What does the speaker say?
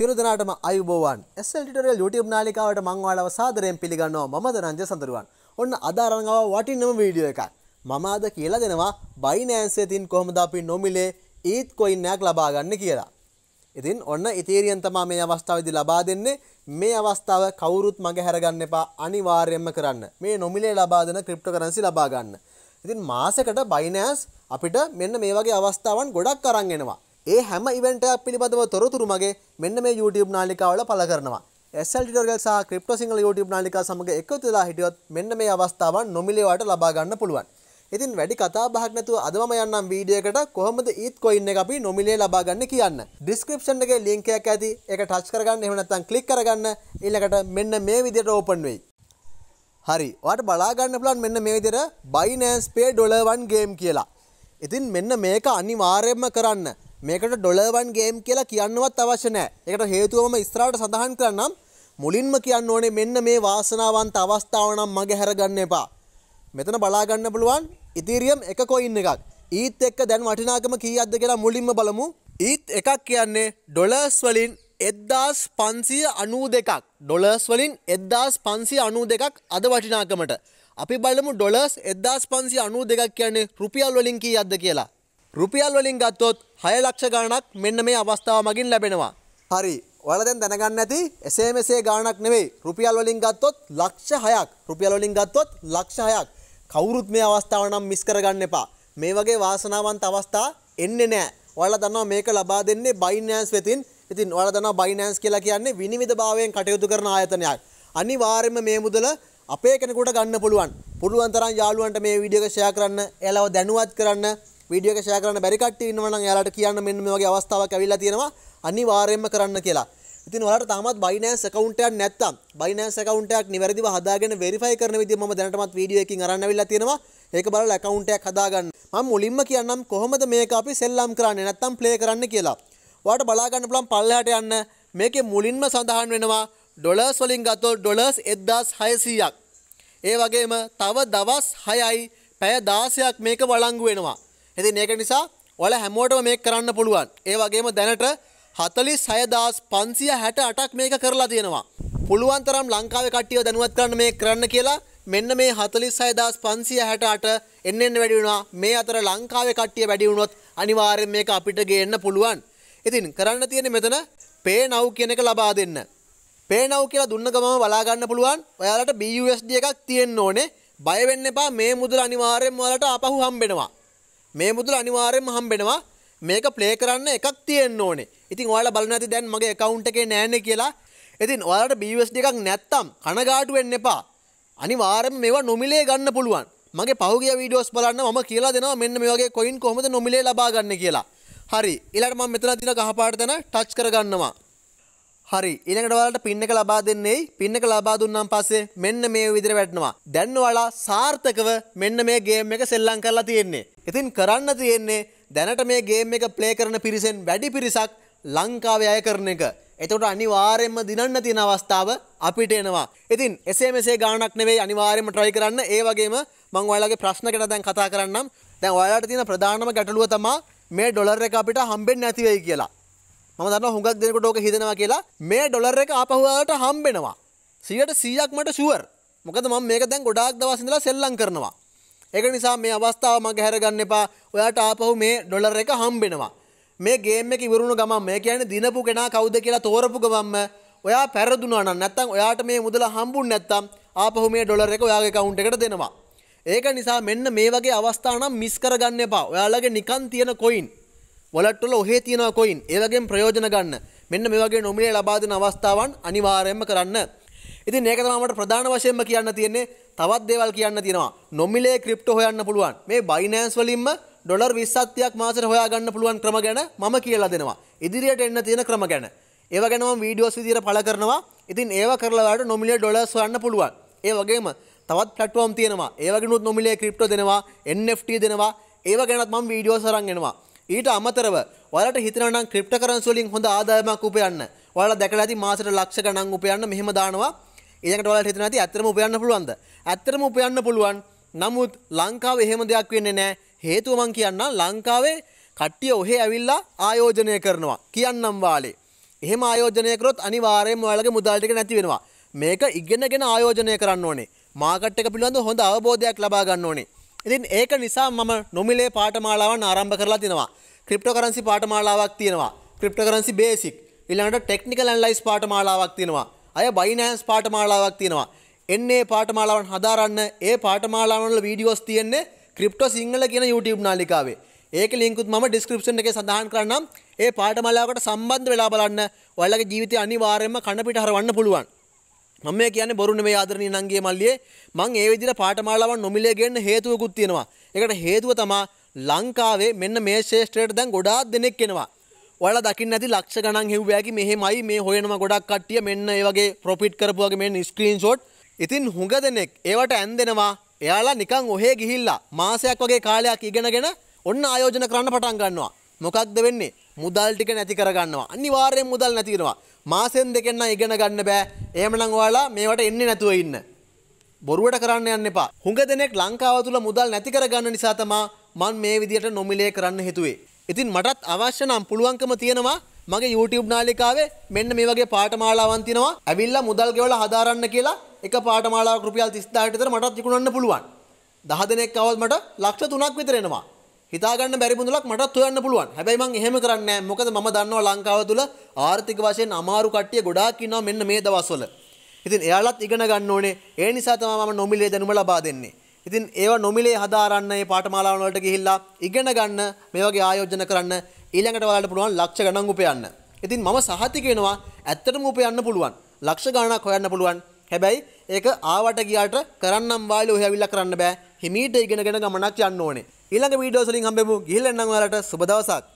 සියලු දෙනාටම අයුබෝවන් SL ටියුටෝරියල් YouTube නාලිකාවට මං ඔයාලව සාදරයෙන් පිළිගන්නවා මම දනංජ සඳරුවන්. ඔන්න අද අරන් ආව වටිනම වීඩියෝ එකක්. මම අද කියලා දෙනවා Binance එකෙන් කොහොමද අපි නොමිලේ ETH coin එකක් ලබා ගන්න කියලා. ඉතින් ඔන්න ඉතීරියන් තමා මේ අවස්ථාවේදී ලබා දෙන්නේ මේ අවස්ථාව කවුරුත් මගේ හැරගන්න එපා අනිවාර්යයෙන්ම කරන්න. මේ නොමිලේ ලබා දෙන ක්‍රිප්ටෝකරන්සි ලබා ගන්න. ඉතින් මාසෙකට Binance අපිට මෙන්න මේ වගේ අවස්ථාවන් ගොඩක් අරන් එනවා. ඒ හැම ඉවෙන්ට් එකක් පිළිබඳව තොරතුරු මගේ මෙන්න මේ YouTube නාලිකාවල පළ කරනවා. SL tutorial සහ crypto සිංහල YouTube නාලිකාව සමග එකතු වෙලා හිටියොත් මෙන්න මේ අවස්ථාවන් නොමිලේ වට ලබා ගන්න පුළුවන්. ඉතින් වැඩි කතා බහක් නැතුව අද මම යන්නම් වීඩියෝ එකට කොහොමද ETH coin එක අපි නොමිලේ ලබා ගන්න කියන්න. description එකේ link එකක් ඇති. ඒක touch කරගන්න එහෙම නැත්නම් click කරගන්න. ඊළඟට මෙන්න මේ විදිහට open වෙයි. හරි. ඔයාලට බලා ගන්න පුළුවන් මෙන්න මේ විදිහට Binance Pay dollar 1 game කියලා. ඉතින් මෙන්න මේක අනිවාර්යයෙන්ම කරන්න. මේකට ඩොලර් 1 ගේම් කියලා කියන්නවත් අවශ්‍ය නැහැ. ඒකට හේතුව මම ඉස්සරහට සඳහන් කරන්නම්. මුලින්ම කියන්න ඕනේ මෙන්න මේ වාසනාවන්ත අවස්ථාව නම් මගේ හැරගන්න එපා. මෙතන බලා ගන්න පුළුවන් ඉතීරියම් එක කොයින් එකක්. ඊත් එක්ක දැන් වටිනාකම කීයක්ද කියලා මුලින්ම බලමු. ඊත් එකක් කියන්නේ ඩොලර්ස් වලින් එද්දාස් පන්සිය අනූ දෙකක් ඩොලර්ස් වලින් එද්දාස් පන්සිය අනූ දෙකක් අද වටිනාකමට අපි බලමු ඩොලර්ස් එද්දාස් පන්සිය අනූ දෙකක් කියන්නේ රුපියල් වලින් කීයක්ද කියලා. රුපියල් වලින් ගත්තොත් හය ලක්ෂ ගානක් මෙන්න මේ අවස්ථාව මගින් ලැබෙනවා. හරි ඔයාලා දැන් දැනගන්න ඇති එසේ මෙසේ ගානක් නෙවෙයි රුපියල් වලින් ගත්තොත් ලක්ෂ 6ක් රුපියල් වලින් ගත්තොත් ලක්ෂ 6ක් කවුරුත් මේ අවස්ථාව නම් මිස් කරගන්න එපා. මේ වගේ වාසනාවන්ත අවස්ථා එන්නේ නැහැ. ඔයාලා දන්නවා මේක ලබා දෙන්නේ Binance වෙතින්. ඉතින් ඔයාලා දන්නවා Binance කියලා කියන්නේ විනිවිදභාවයෙන් කටයුතු කරන ආයතනයක්. අනිවාර්යයෙන්ම මේ මුදල අපේ කෙනෙකුට ගන්න පුළුවන්. පුළුවන් තරම් යාළුවන්ට මේ වීඩියෝ එක ෂෙයා කරන්න, එයාලව දැනුවත් කරන්න, වීඩියෝ එක ෂෙයා කරන්න බැරි කට්ටිය ඉන්නවා නම් එයාලට කියන්න මෙන්න මේ වගේ අවස්ථාවක් ඇවිල්ලා තියෙනවා. අනිවාර්යයෙන්ම කරන්න කියලා. ඉතින් ඔයාලට තාමත් Binance account එකක් නැත්නම් Binance account එකක් නිවැරදිව හදාගෙන verify කරන විදිහ මම දැනටමත් වීඩියෝ එකකින් අරන් ඇවිල්ලා තියෙනවා. ඒක බලලා account එකක් හදාගන්න. මම මුලින්ම කියන්නම් කොහොමද මේක අපි සෙල්ලම් කරන්නේ නැත්නම් play කරන්න කියලා. ඔයාලට බලා ගන්න පුළුවන් පල්ලෙහාට යන්න මේකේ මුලින්ම සඳහන් වෙනවා ඩොලර්ස් වලින් ගත්තොත් ඩොලර්ස් 1600ක්. ඒ වගේම තව දවස් 6යි පැය 16ක් මේක වළංගු වෙනවා. ඉතින් ඒක නිසා ඔයාලා හැමෝටම මේක කරන්න පුළුවන්. ඒ වගේම දැනට 46568ක් මේක කරලා තියෙනවා. පුළුවන් තරම් ලංකාවේ කට්ටියව දැනුවත් කරන්න මේක කරන්න කියලා මෙන්න මේ 46568 එන්න එන්න වැඩි වෙනවා. මේ අතර ලංකාවේ කට්ටිය වැඩි වුණොත් අනිවාර්යෙන් මේක අපිට ගේන්න පුළුවන්. ඉතින් කරන්න තියෙන්නේ මෙතන pay now කියන එක ලබා දෙන්න. pay now කියලා දුන්න ගමම බලා ගන්න පුළුවන්. ඔයාලට BUSD එකක් තියෙන්න ඕනේ. බය වෙන්න එපා මේ මුදල අනිවාර්යෙන්ම ඔයාලට ආපහු හම්බෙනවා. මේ මුදල අනිවාර්යෙන්ම හම්බෙනවා. මේක ප්ලේ කරන්න එකක් තියෙන්න ඕනේ. ඉතින් ඔයාලා බලන්න ඇති දැන් මගේ account එකේ නෑනේ කියලා. ඉතින් ඔයාලට BUSD එකක් නැත්තම් කනගාටු වෙන්න එපා. අනිවාර්යෙන්ම මේවා නොමිලේ ගන්න පුළුවන්. මගේ පහුගිය වීඩියෝස් බලන්න මම කියලා දෙනවා මෙන්න මේ වගේ coin කොහොමද නොමිලේ ලබා ගන්න කියලා. හරි. ඊළඟට මම මෙතන තියෙන කහපාට තැන ටච් කරගන්නවා. හරි ඊළඟට ඔයාලට පින් එක ලබා දෙන්නේ පින් එක ලබා දුන්නාන් පස්සේ මෙන්න මේ විදිහට වැටෙනවා. දැන් ඔයාලා සාර්ථකව මෙන්න මේ ගේම් එක සෙල්ලම් කරලා තියෙන්නේ. ඉතින් කරන්න තියෙන්නේ දැනට මේ ගේම් එක ප්ලේ කරන පිරිසෙන් වැඩි පිරිසක් ලංකාවේ අය කරන එක. එතකොට අනිවාර්යයෙන්ම දිනන්න තියෙන අවස්ථාව අපිට එනවා. ඉතින් එසේ මෙසේ ගාණක් නෙවෙයි අනිවාර්යයෙන්ම try කරන්න. ඒ වගේම මම ඔයාලගේ ප්‍රශ්න ගැන දැන් කතා කරන්නම්. දැන් ඔයාලට තියෙන ප්‍රධානම ගැටලුව තමයි මේ ඩොලර් එක අපිට හම්බෙන්නේ නැති වෙයි කියලා. මම දන්නවා හුඟක් දෙනෙකුට ඕක හිතෙනවා කියලා මේ ඩොලර් එක ආපහු ඔයාලට හම්බෙනවා 100%ක් මට ෂුවර් මොකද මම මේක දැන් ගොඩාක් දවස් ඉඳලා සෙල්ලම් කරනවා ඒක නිසා මේ අවස්ථාව මගේ හැරගන්න එපා. ඔයාට ආපහු මේ ඩොලර් එක හම්බෙනවා. මේ ගේම් එක ඉවරුණු ගමන් මේ කියන්නේ දිනපු කෙනා කවුද කියලා තෝරපු ගමන්ම ඔයා පෙරදුනා නම් නැත්තම් ඔයාට මේ මුදල හම්බුනේ නැත්තම් ආපහු මේ ඩොලර් එක ඔයාගේ account එකට දෙනවා. ඒක නිසා මෙන්න මේ වගේ අවස්ථා නම් මිස් කරගන්න එපා. ඔයාලගේ නිකන් තියෙන coin වොලට් වල ඔහේ තියෙනවා කොයින් ඒ වගේම ප්‍රයෝජන ගන්න. මෙන්න මේ වගේ නොමිලේ ලබා දෙන අවස්ථාවන් අනිවාර්යයෙන්ම කරන්න. ඉතින් ඒක තමයි මට ප්‍රධාන වශයෙන්ම කියන්න තියෙන්නේ. තවත් දේවල් කියන්න තියෙනවා. නොමිලේ ක්‍රිප්ටෝ හොයන්න පුළුවන්. මේ බයිනෑන්ස් වලින්ම ඩොලර් 20ක් මාසෙට හොයාගන්න පුළුවන් ක්‍රම ගැන මම කියලා දෙනවා. ඉදිරියට එන්න තියෙන ක්‍රම ගැන. ඒව ගැන මම වීඩියෝස් විදිහට පළ කරනවා. ඉතින් ඒව කරලා ඔයාලට නොමිලේ ඩොලර්ස් හොයන්න පුළුවන්. ඒ වගේම තවත් ප්ලැට්ෆෝම් තියෙනවා. ඒ වගේනුත් නොමිලේ ක්‍රිප්ටෝ දෙනවා NFT දෙනවා. ඒව ගැනත් මම වීඩියෝස් අරන් එනවා. ඊට අමතරව ඔයාලට හිතෙනවා නම් ක්‍රිප්ටෝකරන්සි වලින් හොඳ ආදායමක් උපයන්න. ඔයාලා දැකලා ඇති මාසෙට ලක්ෂ ගණන් උපයන්න මෙහෙම දානවා. ඊළඟට ඔයාලට හිතෙනවා ඇති ඇත්තටම උපයන්න පුළුවන්ද? ඇත්තටම උපයන්න පුළුවන්. නමුත් ලංකාවේ එහෙම දෙයක් වෙන්නේ නැහැ. හේතුව මං කියන්නම් ලංකාවේ කට්ටිය ඔහෙ ඇවිල්ලා ආයෝජනය කරනවා. කියන්නම් වාලේ. එහෙම ආයෝජනය කරොත් අනිවාර්යයෙන්ම ඔයාලගේ මුදල් ටික නැති වෙනවා. මේක ඉගෙනගෙන ආයෝජනය කරන්න ඕනේ. මාකට් එක පිළිබඳ හොඳ අවබෝධයක් ලබා ගන්න ඕනේ. ඉතින් ඒක නිසා මම නොමිලේ පාඨමාලාවන් ආරම්භ කරලා තිනවා. ක්‍රිප්ටෝකරන්සි පාඨමාලාවක් තියෙනවා. Cryptocurrency basic. ඊළඟට ටෙක්නිකල් ඇනලයිස් පාඨමාලාවක් තියෙනවා. අය බයිනෑන්ස් පාඨමාලාවක් තියෙනවා. එන්නේ පාඨමාලාවන් හදාරන්න ඒ පාඨමාලාවන් වල වීඩියෝස් තියෙන්නේ ක්‍රිප්ටෝ සිංහල කියන YouTube නාලිකාවේ. ඒක ලින්කුත් මම ඩිස්ක්‍රිප්ෂන් එකේ සඳහන් කරන්නම්. ඒ පාඨමාලාවකට සම්බන්ධ වෙලා බලන්න ඔයාලගේ ජීවිතය අනිවාර්යයෙන්ම කන පිට හරවන්න පුළුවන්. මම මේ කියන්නේ බොරු නෙමෙයි ආදරණීය නංගියේ මල්ලියේ මං ඒ විදිහට පාඨමාලාවන් නොමිලේ ගේන්න හේතුවකුත් තියෙනවා. ඒකට හේතුව තමයි ලංකාවේ මෙන්න මේ ශේෂ්ත්‍රයට දැන් ගොඩාක් දෙනෙක් එනවා. ඔයාලා දකින්න ඇති ලක්ෂ ගණන් හෙව්වෑකි මෙහෙමයි මේ හොයනවා ගොඩක් කට්ටිය මෙන්න ඒ වගේ ප්‍රොෆිට් කරපු වගේ මෙන්න ස්ක්‍රීන්ෂොට්. ඉතින් හුඟ දෙනෙක් ඒවට ඇන්දෙනවා. එයාලා නිකන් ඔහේ ගිහිල්ලා මාසයක් වගේ කාලයක් ඉගෙනගෙන ඔන්න ආයෝජන කරන්න පටන් ගන්නවා. මොකක්ද වෙන්නේ? මුදල් ටික නැති කරගන්නවා. අනිවාර්යෙන් මුදල් නැති වෙනවා. මාසෙන් දෙකෙන් නම් ඉගෙන ගන්න බෑ. එහෙමනම් ඔයාලා මේවට එන්නේ නැතුව ඉන්න. බොරුවට කරන්න යන්න එපා. හුඟ දෙනෙක් ලංකාව තුල මුදල් නැති කරගන්න නිසා තමා මම මේ විදියට නොමිලේ කරන්න හිතුවේ. ඉතින් මටත් අවශ්‍ය නම් පුළුවන්කම තියෙනවා මගේ YouTube නාලිකාවේ මෙන්න මේ වගේ පාඨමාලාවන් තියෙනවා. ඇවිල්ලා මුදල් ගෙවලා හදාරන්න කියලා එක පාඨමාලාවක් රුපියල් 30000ට විතර මටත් විකුණන්න පුළුවන්. 10 දෙනෙක් આવොත් මට ලක්ෂ 3ක් විතර එනවා. හිතාගන්න බැරි මුදලක් මටත් හොයන්න පුළුවන්. හැබැයි මං එහෙම කරන්නේ නැහැ. මොකද මම දන්නවා ලංකාව තුල ආර්ථික වශයෙන් අමාරු කට්ටිය ගොඩාක් ඉන්නවා මෙන්න මේ දවස්වල. ඉතින් එයාලත් ඉගෙන ගන්න ඕනේ. ඒ නිසා තමයි මම නොමිලේ දැනුම ලබා දෙන්නේ. ඉතින් ඒව නොමිලේ හදාරන්න මේ පාඨමාලාවන් වලට ගිහිල්ලා ඉගෙන ගන්න මේ වගේ ආයෝජන කරන්න ඊළඟට ඔයාලට පුළුවන් ලක්ෂ ගණන් උපයන්න. ඉතින් මම සහතික වෙනවා ඇත්තටම උපයන්න පුළුවන්. ලක්ෂ ගණනක් හොයන්න පුළුවන්. හැබැයි ඒක ආවට ගියාට කරන්නම් වාලේ ඔය ඇවිල්ලා කරන්න බෑ. හිමීට ඉගෙනගෙන ගමනක් යන්න ඕනේ. ඊළඟ වීඩියෝස් වලින් හම්බෙමු. ගිහිල්ලා එන්නම් ඔයාලට සුබ දවසක්.